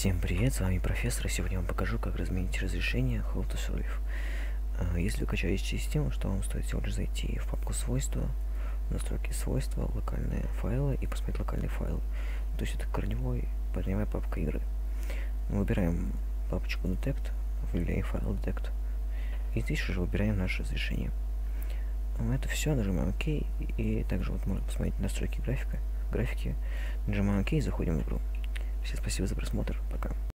Всем привет, с вами профессор, сегодня я вам покажу, как изменить разрешение How to Survive. А, если вы качаете систему, что вам стоит всего лишь зайти в папку свойства, настройки свойства, локальные файлы и посмотреть локальные файлы. То есть это корневой, корневая папка игры. Выбираем папочку detect, выделяем файл detect, и здесь уже выбираем наше разрешение. А, это все, нажимаем ОК, и также вот можно посмотреть настройки графика, графики, нажимаем ОК и заходим в игру. Всем спасибо за просмотр. Пока.